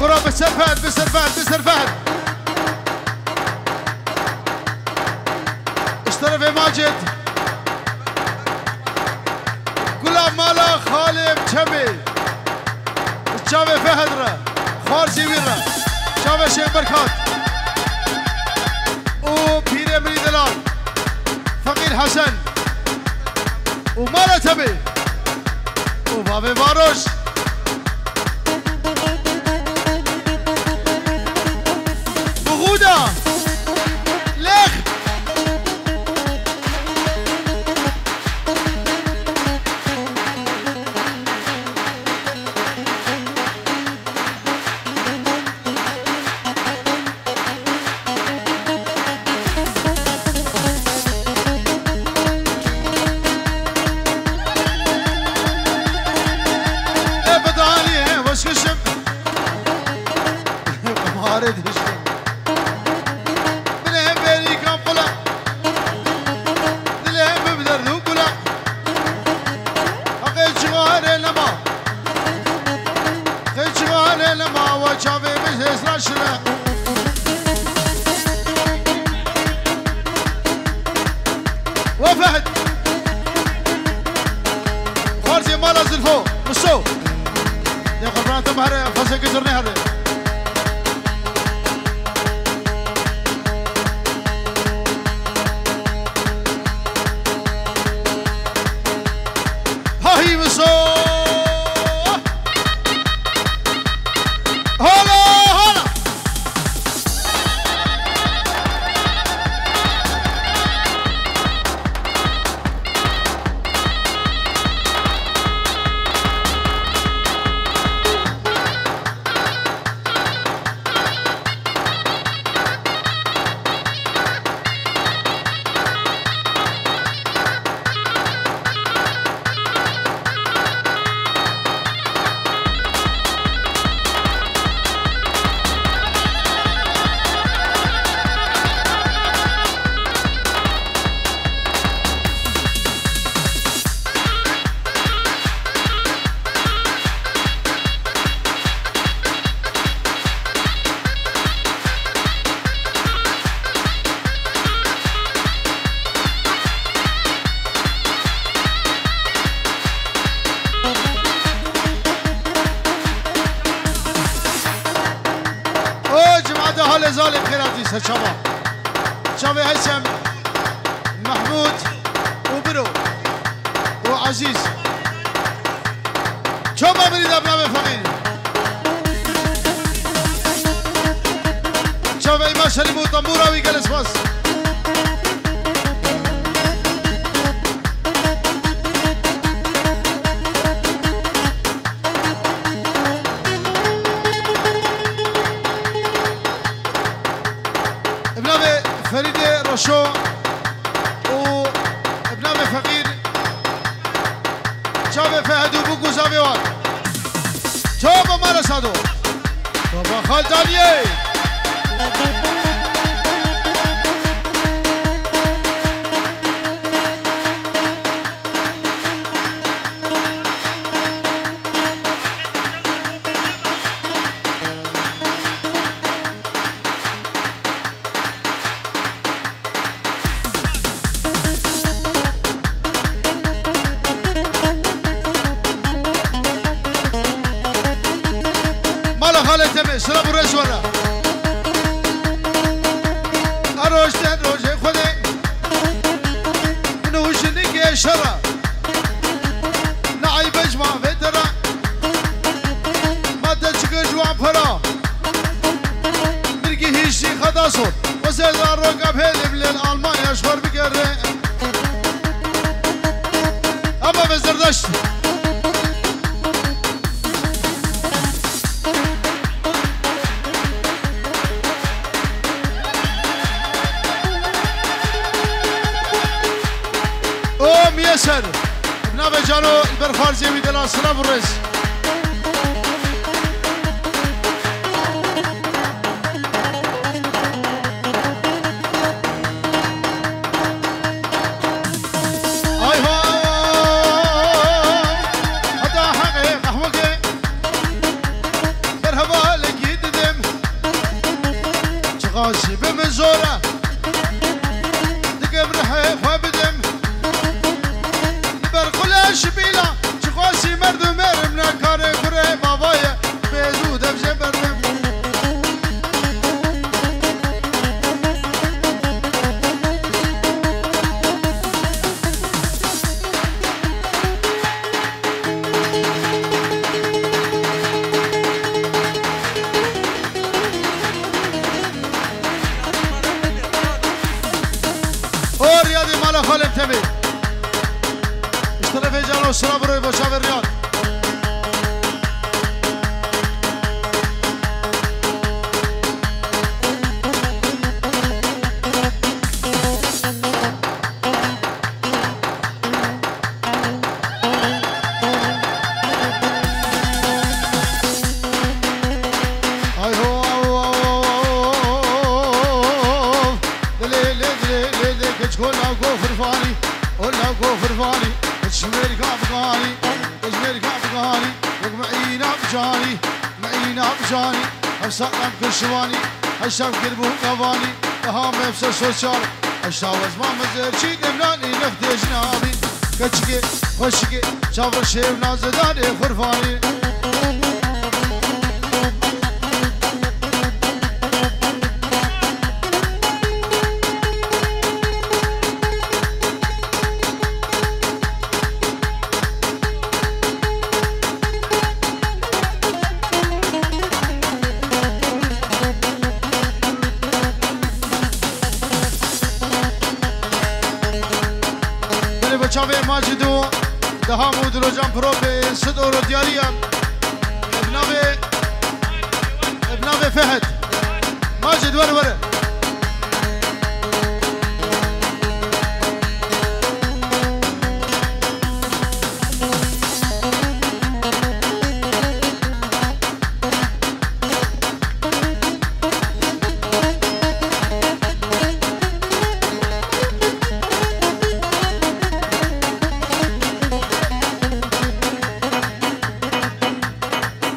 كرة بسر فهد بسر فهد بسر فهد اشترف ماجد. قلاب مالا خالب شمي شاوي فهد را خارزي وين را. شاوي شيخ بركات و بيري مريد دلال. فقير حسن. ومالا تبي وبابي باروش. بغودا وفهد. خارجي مالا زلفو. مشو يا قربان تم هري فاسي كزرني هري. حال زال خيراتي سچابا شاوي هيثم محمود. وبرو وعزيز شوما بريد ابناء فقير شاوي ما شريبو طنبورا ويقلس بس ابناء عمرو شو وبنامي فقير جابي فهد وبوكو زافيوان جابا مارسادو بابا خالد هيشي خداسو وزيد الروقة بهيلي بلين ألمانيا شفر بقري أما بزردشت او ميسر بنابه جانو البرخارزي ويدلا سلام الرئيس اور یادی مالا خالم تبی اشترف جانو سرا بروی باشا ریاد بجاني اجملك بجاني غالي معينا بجاني معينا بجاني امسقنا بكل شواني هشام قلبه قباني هامي بسوس وشار اشتاوز ما مزر شي دملاني نفدي جنابي كتشكي وشكي شافر شي ونازداني خرفاني. فهد ماجد وره وره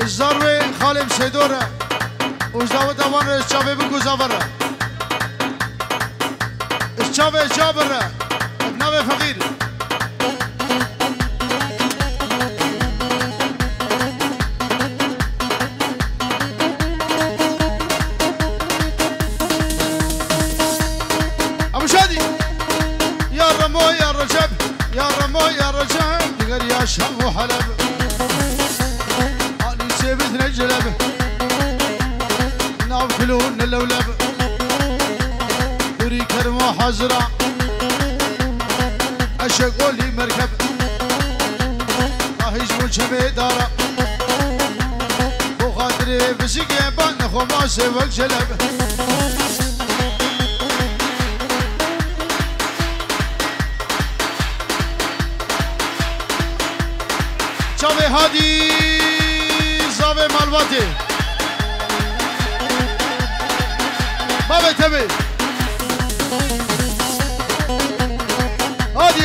اجزار خالم شیدوره اجداو دوان اشچاوه بگو زاوره اشچاوه جابره ابناوه فقیر ابو شادي يا رمو يا رجب يا رمو يا رجب يا شم وحلب كرمو حزرة اشقولي مركب راهيش مجمع دارة وخاطري بسيقي بان خماسي والجلب چاوه هادی زاوه مالواتی بابه تبه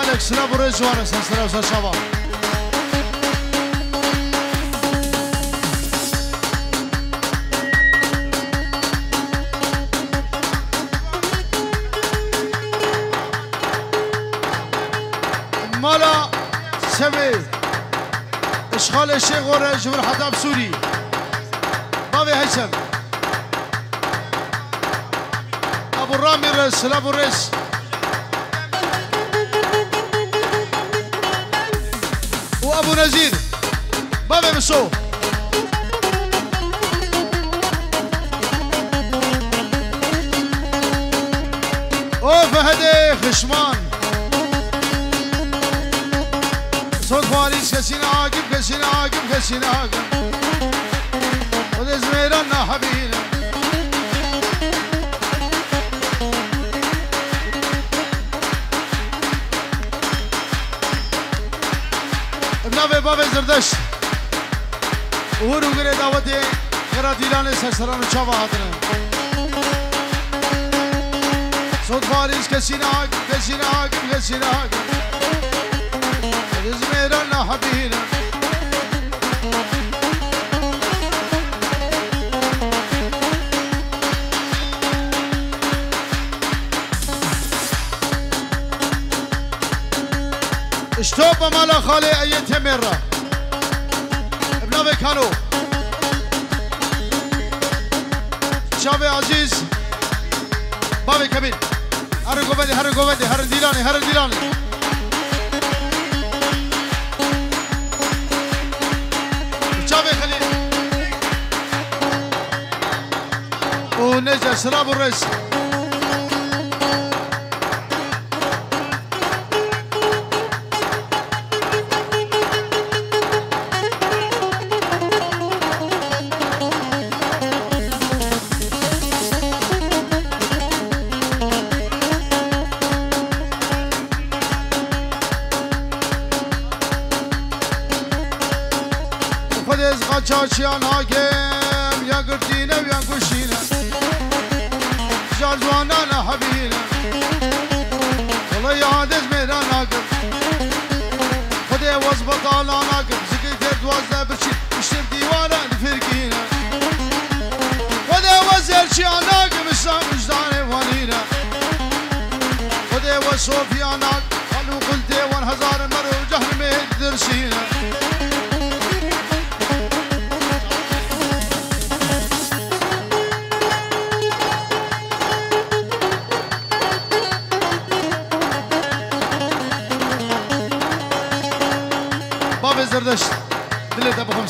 ملك سناب ورجوان سناب شباب مالا سمي اشغال الشيخ ورج والحضاب سوري بابي هيثم ابو الرامي الرئيس ابو الرئيس مجيد بابا مشو أوف فهدي خشمان. صوت فارس كسينا عاقب كسينا عاقب كسينا عاقب. ودز ميران حبينا زردشت ورو گره دعوتی غرا دیلان سرسران چاوا هاتنه صوت فارس کسی ناگم کسی ناگم کسی ناگم İzmir'e habine اشتوب مالا خالي اي تمرة ابنابي كانوا شافي عزيز بابي كبير هر قوبدي هر قوبدي هر ديلاني هر ديلاني شافي خليل ونجا شراب الرئيس خودز قاچاچیان هاگم یا گرتینه یا گوشینه جارجوانا حبینه والله یادز میران آگم خودی وز بطالان آگم زکی تر دوازده بچی اشتر دیوانه فرقینه خودی وز ارچیان آگم اسلام وجدان وانینه خودی وز صوفیان آگم خلو قلتی وان هزار مرو جهل مهد درسینه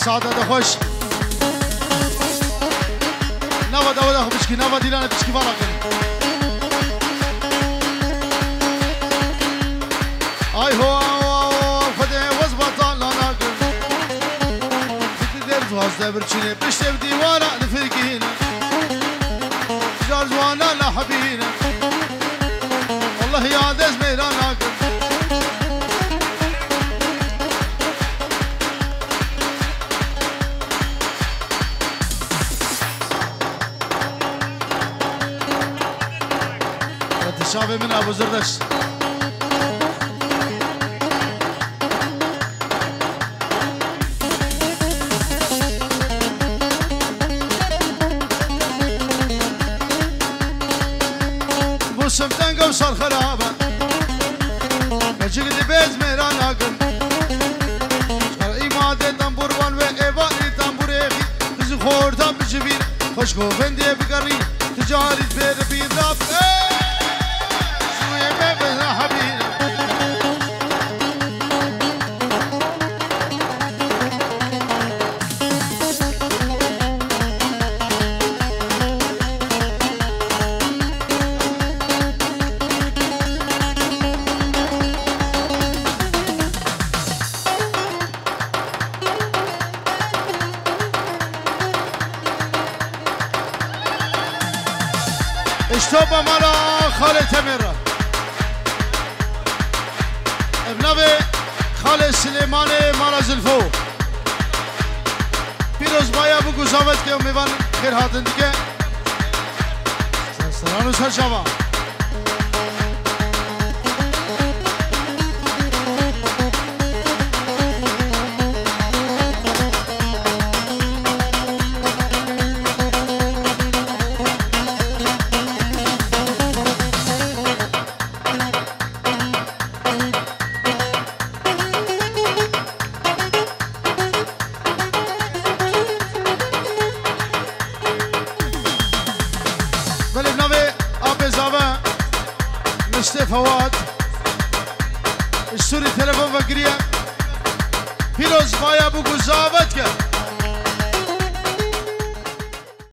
ده خوش. نوا دوا ده بشكي نوا ديلانا بشكي فارا كن اي هو خده وزبط لانا كن تدير فاز برشينه بشتي بديوانا لفرقينا جار جوانا لا حبينا والله يا دز شافي من ابو زردش بوسم تنقى وصار خرابة مجد بيز ميران اقل شرعي مادة تنبور وان و ايواني تنبور ايخي خزي خوردان بجبين خوشكو بندي خالد سليمان مرا زلفو. پیروز بایا بگو زاوت که امیوان خیر هاتن دیگه. سرانو